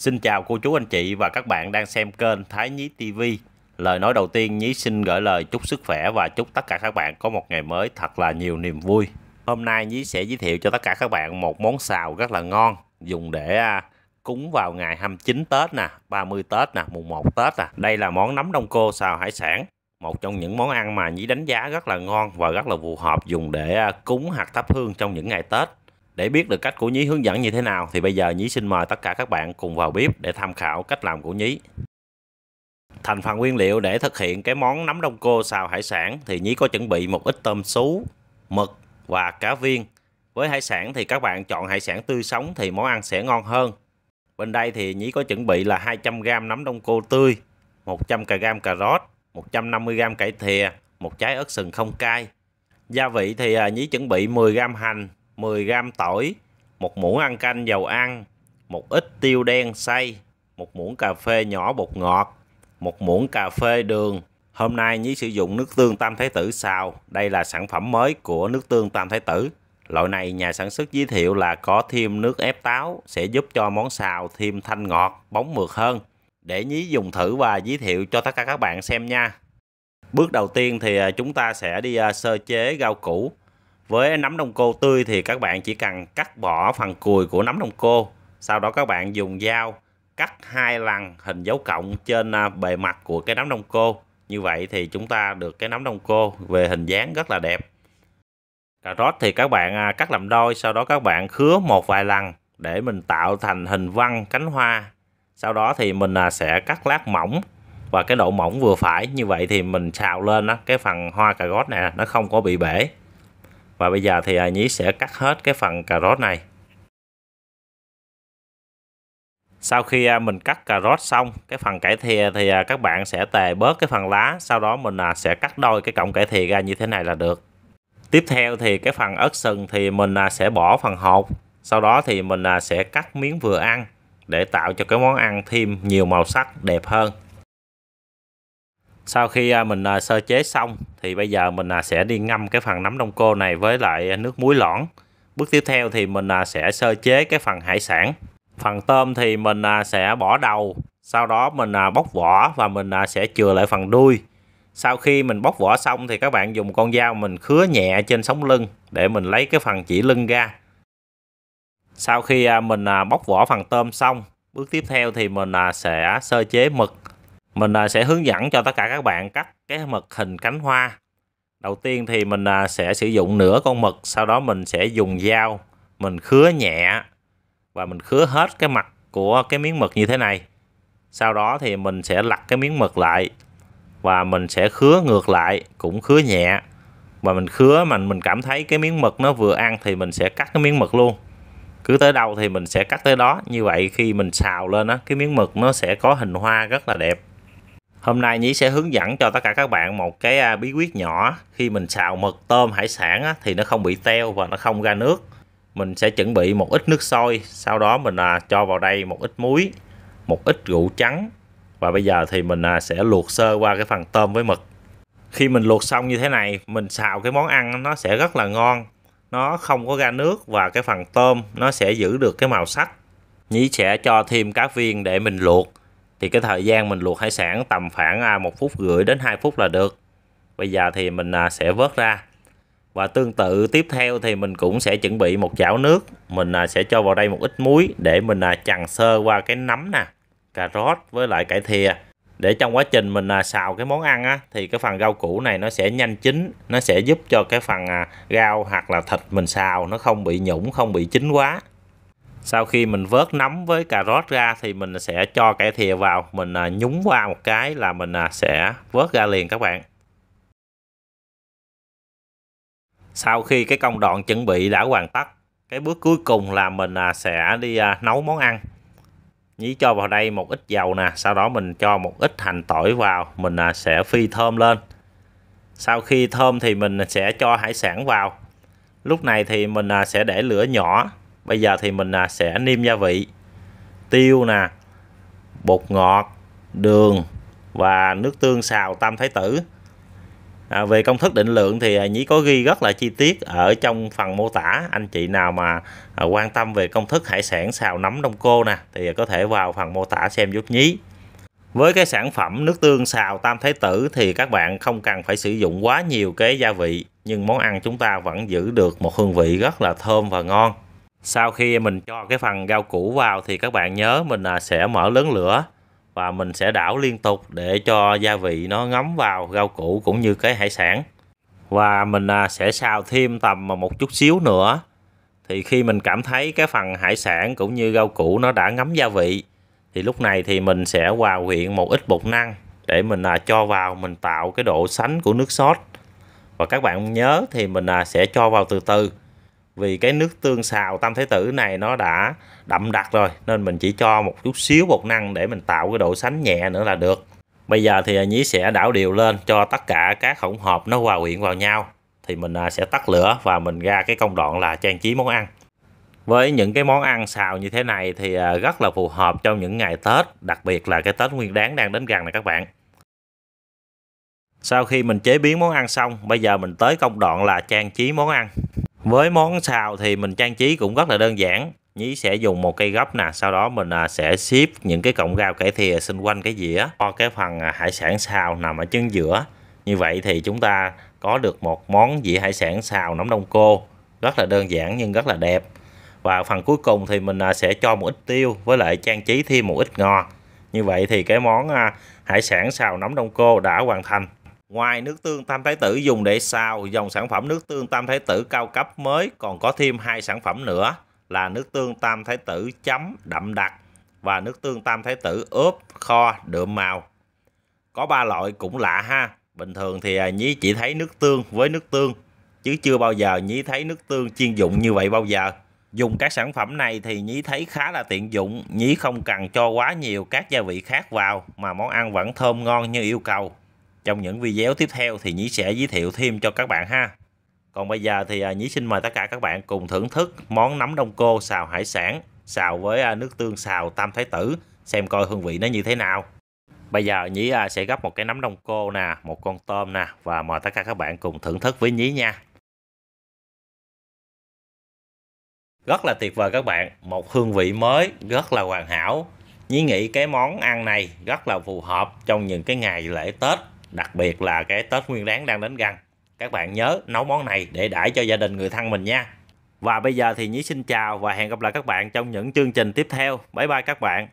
Xin chào cô chú anh chị và các bạn đang xem kênh Thái Nhí TV. Lời nói đầu tiên Nhí xin gửi lời chúc sức khỏe và chúc tất cả các bạn có một ngày mới thật là nhiều niềm vui. Hôm nay Nhí sẽ giới thiệu cho tất cả các bạn một món xào rất là ngon dùng để à, cúng vào ngày 29 Tết nè, 30 Tết nè, mùng 1 Tết nè. Đây là món nấm đông cô xào hải sản. Một trong những món ăn mà Nhí đánh giá rất là ngon và rất là phù hợp dùng để à, cúng hạt thắp hương trong những ngày Tết. Để biết được cách của Nhí hướng dẫn như thế nào thì bây giờ Nhí xin mời tất cả các bạn cùng vào bếp để tham khảo cách làm của Nhí. Thành phần nguyên liệu để thực hiện cái món nấm đông cô xào hải sản thì Nhí có chuẩn bị một ít tôm sú, mực và cá viên. Với hải sản thì các bạn chọn hải sản tươi sống thì món ăn sẽ ngon hơn. Bên đây thì Nhí có chuẩn bị là 200g nấm đông cô tươi, 100g cà rốt, 150g cải thìa, một trái ớt sừng không cay. Gia vị thì à, Nhí chuẩn bị 10g hành, 10g tỏi, một muỗng ăn canh dầu ăn, một ít tiêu đen xay, một muỗng cà phê nhỏ bột ngọt, một muỗng cà phê đường. Hôm nay Nhí sử dụng nước tương Tam Thái Tử xào. Đây là sản phẩm mới của nước tương Tam Thái Tử. Loại này nhà sản xuất giới thiệu là có thêm nước ép táo sẽ giúp cho món xào thêm thanh ngọt, bóng mượt hơn. Để Nhí dùng thử và giới thiệu cho tất cả các bạn xem nha. Bước đầu tiên thì à, chúng ta sẽ đi à, sơ chế rau củ. Với nấm đông cô tươi thì các bạn chỉ cần cắt bỏ phần cùi của nấm đông cô. Sau đó các bạn dùng dao cắt hai lần hình dấu cộng trên à, bề mặt của cái nấm đông cô. Như vậy thì chúng ta được cái nấm đông cô về hình dáng rất là đẹp. Cà rốt thì các bạn à, cắt làm đôi, sau đó các bạn khứa một vài lần để mình tạo thành hình văn cánh hoa. Sau đó thì mình à, sẽ cắt lát mỏng và cái độ mỏng vừa phải như vậy thì mình xào lên đó, cái phần hoa cà rốt này nó không có bị bể. Và bây giờ thì à, Nhí sẽ cắt hết cái phần cà rốt này. Sau khi à, mình cắt cà rốt xong, cái phần cải thìa thì à, các bạn sẽ tề bớt cái phần lá, sau đó mình sẽ cắt đôi cái cọng cải thìa ra như thế này là được. Tiếp theo thì cái phần ớt sừng thì mình sẽ bỏ phần hột, sau đó thì mình sẽ cắt miếng vừa ăn để tạo cho cái món ăn thêm nhiều màu sắc đẹp hơn. Sau khi à, mình à, sơ chế xong thì bây giờ mình à, sẽ đi ngâm cái phần nấm đông cô này với lại nước muối loãng. Bước tiếp theo thì mình sẽ sơ chế cái phần hải sản. Phần tôm thì mình sẽ bỏ đầu, sau đó mình bóc vỏ và mình sẽ chừa lại phần đuôi. Sau khi mình bóc vỏ xong thì các bạn dùng con dao mình khứa nhẹ trên sống lưng để mình lấy cái phần chỉ lưng ra. Sau khi mình bóc vỏ phần tôm xong, bước tiếp theo thì mình sẽ sơ chế mực. Mình à, sẽ hướng dẫn cho tất cả các bạn cắt cái mực hình cánh hoa. Đầu tiên thì mình à, sẽ sử dụng nửa con mực, sau đó mình sẽ dùng dao mình khứa nhẹ và mình khứa hết cái mặt của cái miếng mực như thế này. Sau đó thì mình sẽ lặt cái miếng mực lại và mình sẽ khứa ngược lại cũng khứa nhẹ và mình khứa mà mình cảm thấy cái miếng mực nó vừa ăn thì mình sẽ cắt cái miếng mực luôn cứ tới đâu thì mình sẽ cắt tới đó như vậy khi mình xào lên á cái miếng mực nó sẽ có hình hoa rất là đẹp hôm nay nhí sẽ hướng dẫn cho tất cả các bạn một cái à, bí quyết nhỏ. Khi mình xào mực tôm hải sản á, thì nó không bị teo và nó không ra nước. Mình sẽ chuẩn bị một ít nước sôi sau đó mình à, cho vào đây một ít muối một ít rượu trắng. Và bây giờ thì mình à, sẽ luộc sơ qua cái phần tôm với mực. Khi mình luộc xong như thế này mình xào cái món ăn nó sẽ rất là ngon. Nó không có ra nước và cái phần tôm nó sẽ giữ được cái màu sắc. Nhí sẽ cho thêm cá viên để mình luộc thì cái thời gian mình luộc hải sản tầm khoảng à, một phút rưỡi đến 2 phút là được. Bây giờ thì mình à, sẽ vớt ra. Và tương tự tiếp theo thì mình cũng sẽ chuẩn bị một chảo nước. Mình à, sẽ cho vào đây một ít muối để mình chần sơ qua cái nấm nè cà rốt với lại cải thìa. Để trong quá trình mình xào cái món ăn á, thì cái phần rau củ này nó sẽ nhanh chín. Nó sẽ giúp cho cái phần rau hoặc là thịt mình xào nó không bị nhũng không bị chín quá sau khi mình vớt nấm với cà rốt ra thì mình sẽ cho cải thìa vào, mình à, nhúng qua một cái là mình à, sẽ vớt ra liền các bạn. Sau khi cái công đoạn chuẩn bị đã hoàn tất, cái bước cuối cùng là mình à, sẽ đi nấu món ăn. Nhí cho vào đây một ít dầu nè, sau đó mình cho một ít hành tỏi vào, mình sẽ phi thơm lên. Sau khi thơm thì mình sẽ cho hải sản vào. Lúc này thì mình sẽ để lửa nhỏ bây giờ thì mình à, sẽ nêm gia vị. Tiêu nè bột ngọt đường và nước tương xào tam thái tử. À, về công thức định lượng thì à, nhí có ghi rất là chi tiết ở trong phần mô tả. Anh chị nào mà à, quan tâm về công thức hải sản xào nấm đông cô nè thì có thể vào phần mô tả xem giúp nhí. Với cái sản phẩm nước tương xào tam thái tử thì các bạn không cần phải sử dụng quá nhiều cái gia vị nhưng món ăn chúng ta vẫn giữ được một hương vị rất là thơm và ngon sau khi mình cho cái phần rau củ vào thì các bạn nhớ mình à, sẽ mở lớn lửa và mình sẽ đảo liên tục để cho gia vị nó ngấm vào rau củ cũng như cái hải sản. Và mình à, sẽ xào thêm tầm à, một chút xíu nữa. Thì khi mình cảm thấy cái phần hải sản cũng như rau củ nó đã ngấm gia vị, thì lúc này thì mình sẽ hòa quyện một ít bột năng để mình cho vào, mình tạo cái độ sánh của nước sốt. Và các bạn nhớ thì mình sẽ cho vào từ từ vì cái nước tương xào tam thái tử này nó đã đậm đặc rồi, nên mình chỉ cho một chút xíu bột năng để mình tạo cái độ sánh nhẹ nữa là được. Bây giờ thì nhí sẽ đảo đều lên cho tất cả các hỗn hợp nó hòa quyện vào nhau. Thì mình à, sẽ tắt lửa và mình ra cái công đoạn là trang trí món ăn. Với những cái món ăn xào như thế này thì à, rất là phù hợp trong những ngày Tết, đặc biệt là cái Tết Nguyên Đán đang đến gần này các bạn. Sau khi mình chế biến món ăn xong, bây giờ mình tới công đoạn là trang trí món ăn với món xào thì mình trang trí cũng rất là đơn giản. Nhí sẽ dùng một cây gấp nè, sau đó mình à, sẽ xếp những cái cọng rau cải thìa xung quanh cái dĩa, cho cái phần à, hải sản xào nằm ở chân giữa. Như vậy thì chúng ta có được một món dĩa hải sản xào nấm đông cô. Rất là đơn giản nhưng rất là đẹp. Và phần cuối cùng thì mình à, sẽ cho một ít tiêu với lại trang trí thêm một ít ngò. Như vậy thì cái món hải sản xào nấm đông cô đã hoàn thành. Ngoài nước tương tam thái tử dùng để xào, dòng sản phẩm nước tương tam thái tử cao cấp mới còn có thêm hai sản phẩm nữa là nước tương tam thái tử chấm đậm đặc và nước tương tam thái tử ướp kho đượm màu. Có ba loại cũng lạ ha. Bình thường thì à, nhí chỉ thấy nước tương với nước tương chứ chưa bao giờ nhí thấy nước tương chuyên dụng như vậy bao giờ. Dùng các sản phẩm này thì nhí thấy khá là tiện dụng, nhí không cần cho quá nhiều các gia vị khác vào mà món ăn vẫn thơm ngon như yêu cầu. Trong những video tiếp theo thì Nhí sẽ giới thiệu thêm cho các bạn ha. Còn bây giờ thì à, Nhí xin mời tất cả các bạn cùng thưởng thức món nấm đông cô xào hải sản, xào với à, nước tương xào tam thái tử, xem coi hương vị nó như thế nào. Bây giờ Nhí à, sẽ gấp một cái nấm đông cô nè, một con tôm nè và mời tất cả các bạn cùng thưởng thức với Nhí nha. Rất là tuyệt vời các bạn, một hương vị mới rất là hoàn hảo. Nhí nghĩ cái món ăn này rất là phù hợp trong những cái ngày lễ Tết đặc biệt là cái Tết Nguyên Đán đang đến gần. Các bạn nhớ nấu món này để đãi cho gia đình người thân mình nha. Và bây giờ thì Nhí xin chào và hẹn gặp lại các bạn trong những chương trình tiếp theo. Bye bye các bạn.